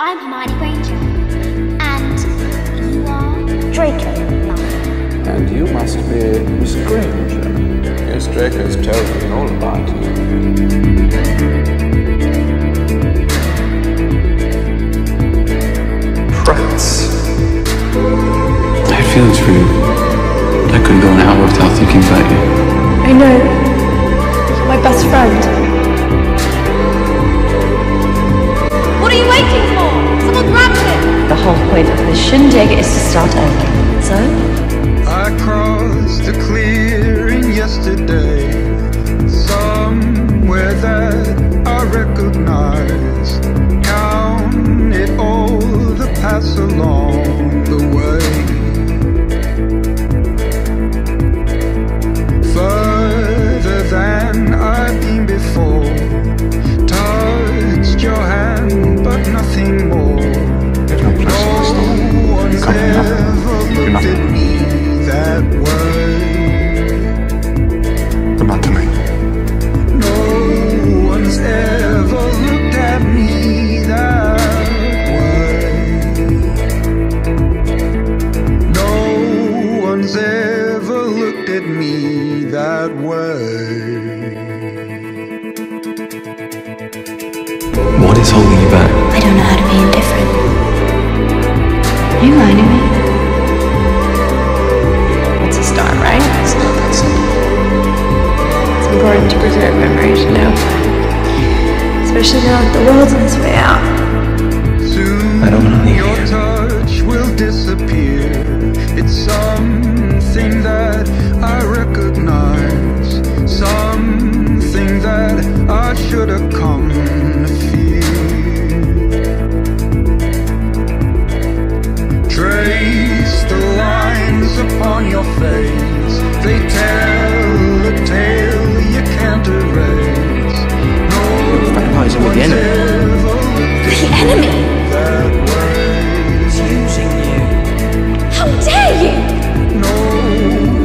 I'm Hermione Granger. And you are? Draco And you must be Miss Granger. Yes, Draco's told me all about you. Friends. I had feelings for you. I couldn't go an hour without thinking about you. I know. You're My best friend. Whole point of this shindig is to start over. So, a clearing looked at me that way. What is holding you back? I don't know how to be indifferent. are you lying to me? It's a start, right? It's not that simple. It's important to preserve memories, you know. Especially now that the world's The enemy? that way. He's using you. How dare you! No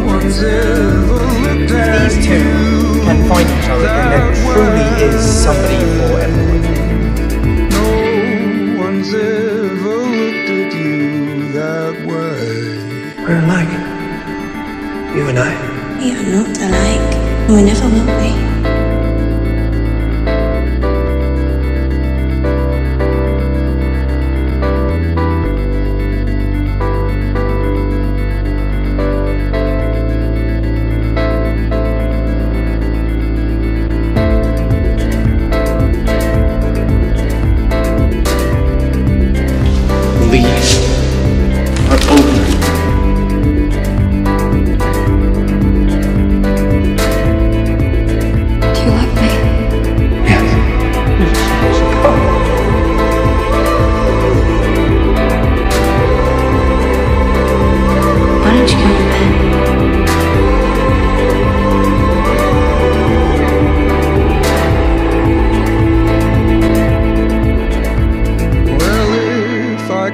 one's ever looked at These two can find each other and there truly is somebody for everyone. No one's ever looked at you that way. We're alike. You and I. We are not alike. We never will be.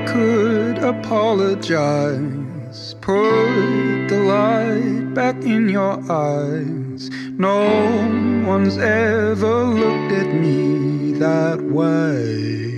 Could apologize, put the light back in your eyes. No one's ever looked at me that way.